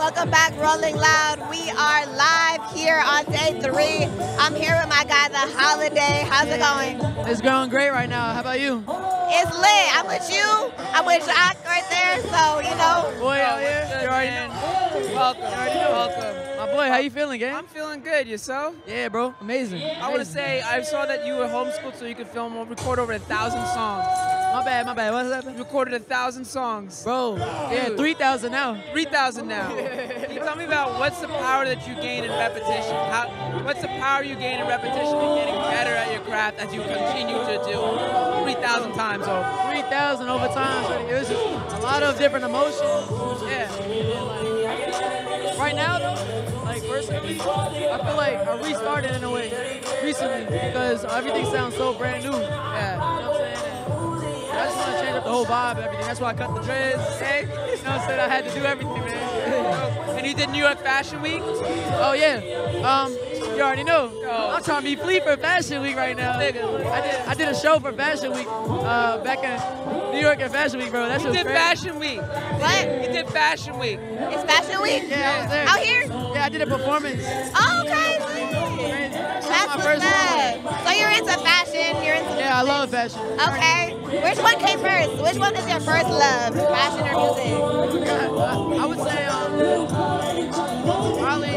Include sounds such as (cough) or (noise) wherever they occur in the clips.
Welcome back, Rolling Loud. We are live here on day three. I'm here with my guy, The Holiday. How's it going? It's going great right now. How about you? It's lit. I'm with you. I'm with Jacques right there. So, you know. Boy out here. You already know. Welcome. You already know. Welcome. My boy, how you feeling, gang? I'm feeling good. Yourself? Yeah, bro. Amazing. I want to say I saw that you were homeschooled so you could film or record over a thousand songs. My bad, my bad. What's You recorded a thousand songs. Bro, yeah, 3,000 now. 3,000 now. (laughs) Can you tell me about what's the power that you gain in repetition? How, what's the power you gain in repetition and getting better at your craft as you continue to do 3,000 times over? 3,000 over time. So it was just a lot of different emotions. Yeah. Right now, though, like personally, I feel like I restarted in a way recently because everything sounds so brand new. Yeah. The whole vibe everything. That's why I cut the dreads. Hey, you know what I'm saying? I had to do everything, man. And you did New York Fashion Week? oh, yeah. Um, you already know. Oh. I'm trying to be flea for Fashion Week right now. I did, I did a show for Fashion Week uh, back in New York at Fashion Week, bro. That's You shit did crazy. Fashion Week. What? You did Fashion Week. It's Fashion Week? Yeah, I was there. Out here? Yeah, I did a performance. Oh, okay. My first one. So you're into fashion. You're into Yeah, I love fashion. Okay. Which one came first? Which one is your first love? Fashion or music? I, I would say, um, probably,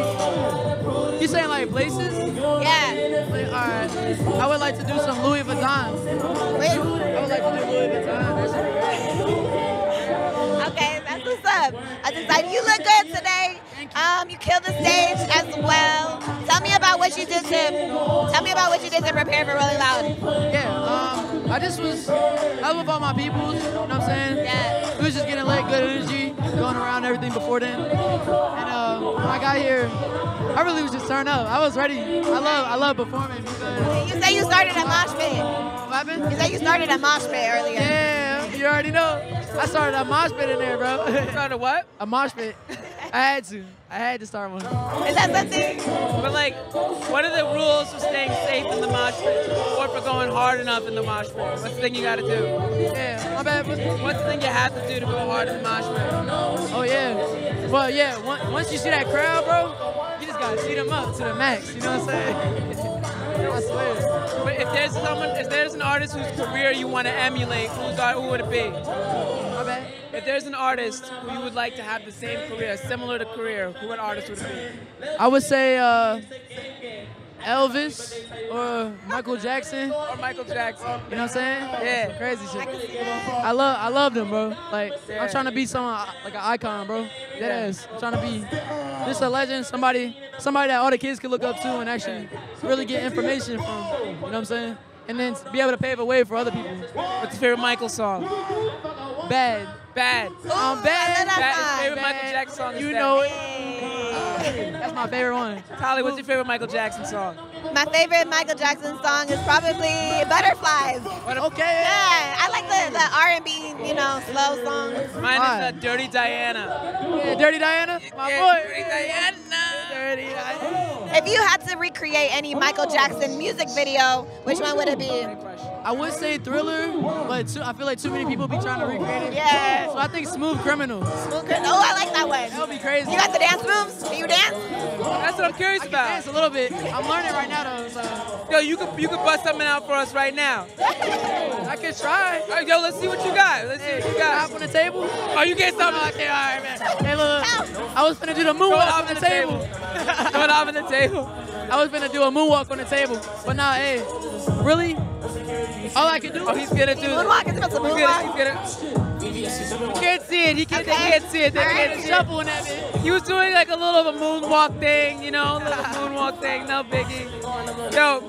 you saying like places? Yeah. Like, all right. I would like to do some Louis Vuitton. Wait. I would like to do Louis Vuitton. Okay, that's what's up. I just like you look good today. Um, you killed the stage as well. You did to tell me about what you did to prepare for Rolling Loud. Yeah, um, I just was, I love all my peoples, you know what I'm saying? Yeah. We was just getting like good energy, going around everything before then. And uh, when I got here, I really was just turned up. I was ready. I love, I love performing because, You say you started a mosh pit. what happened? You say you started a mosh pit earlier. Yeah, you already know. I started a mosh pit in there, bro. Started what? a mosh pit. (laughs) I had to. I had to start one. Is that something? But like, what are the rules for staying safe in the mosh pit, or for going hard enough in the mosh pit? What's the thing you got to do? Yeah, my bad. What's the thing you have to do to go hard in the mosh pit? Oh yeah. Well, yeah. Once you see that crowd, bro, you just gotta see them up to the max. You know what I'm saying? (laughs) I swear. But if there's someone, if there's an artist whose career you want to emulate, who's who would it be? If there's an artist who you would like to have the same career, similar to career, who an artist would be? I would say uh, Elvis or Michael Jackson. Or Michael Jackson? You know what I'm saying? Yeah. Crazy shit. can see that. I love I love them, bro. Like Yeah. I'm trying to be someone like an icon, bro. Dead Yeah. I'm trying to be just a legend, somebody somebody that all the kids can look up to and actually really get information from. You know what I'm saying? And then be able to pave a way for other people. What's your favorite Michael song? Bad. Bad. Ooh, I'm I bad. love that Bad. song. Favorite Michael Jackson song? is You Bad. know it. Hey. That's my favorite one. Tallie, what's your favorite Michael Jackson song? My favorite Michael Jackson song is probably Butterflies. What a- Okay. Yeah, I like the, the R&B, you know, slow songs. Mine is uh, Dirty Diana. Yeah, Dirty Diana, my Yeah, boy. Dirty Diana. Dirty Diana. If you had to recreate any Michael Jackson music video, which one would it be? I would say Thriller, but too, I feel like too many people be trying to recreate it. Yeah. So I think Smooth Criminal. Smooth Criminal. Oh, I like that one. That would be crazy. You got the dance moves? Can you dance? That's what I'm curious I can about. dance a little bit. I'm learning right now though, so Yo, you could you could bust something out for us right now. (laughs) I can try. All right, yo, let's see what you got. Let's see what you you got. hop on the table? Oh, you get something. Okay, all right, man. Hey, look, I was gonna do the Throw it moonwalk on the the table. table. Throw it off on the table. I was gonna do a moonwalk on the table, but now, hey, really? All I can do? Oh, he's gonna do. Moonwalk, is it about to He's moonwalk? gonna, he's gonna. He can't see it. He can't. Okay. They can't see it. They All right. can't see it. shuffle in that bit. He was doing like a little of a moonwalk thing, you know, a little moonwalk thing. No biggie. Yo,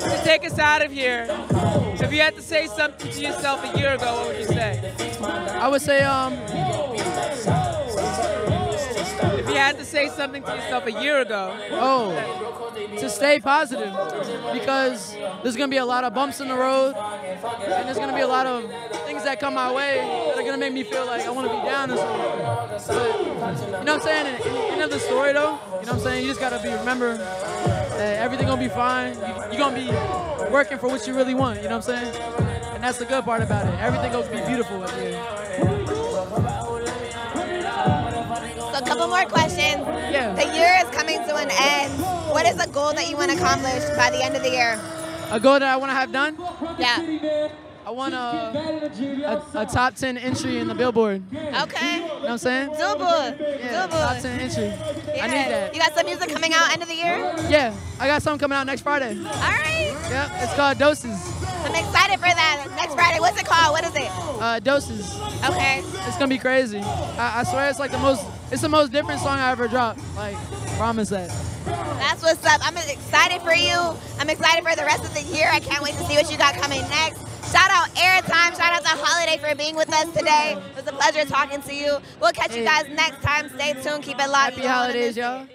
to take us out of here, if you had to say something to yourself a year ago, what would you say? I would say, um, If you had to say something to yourself a year ago, oh, to stay positive because there's gonna be a lot of bumps in the road, and there's gonna be a lot of things that come my way that are gonna make me feel like I want to be down or something. But you know what I'm saying? End of the story, though, you know what I'm saying? You just gotta be remember that everything gonna be fine. You, you're gonna be working for what you really want. You know what I'm saying? And that's the good part about it. Everything gonna be beautiful the end. A couple more questions. Yeah. The year is coming to an end. What is a goal that you want to accomplish by the end of the year? A goal that I want to have done. Yeah. I want a, a, a top 10 entry in the Billboard. Okay. You know what I'm saying? Doable. Yeah, top Doable. 10 entry. Yeah. I need that. You got some music coming out end of the year? Yeah, I got something coming out next Friday. All right. Yep, it's called Doses. I'm excited for that. Next Friday. What's it called? What is it? Uh, Doses. Okay. It's gonna be crazy. I, I swear it's like the most, it's the most different song I ever dropped. Like, promise that. That's what's up. I'm excited for you. I'm excited for the rest of the year. I can't wait to see what you got coming next. Shout out Airtime. Shout out to Holiday for being with us today. It was a pleasure talking to you. We'll catch you guys next time. Stay tuned. Keep it locked. Happy holidays, y'all.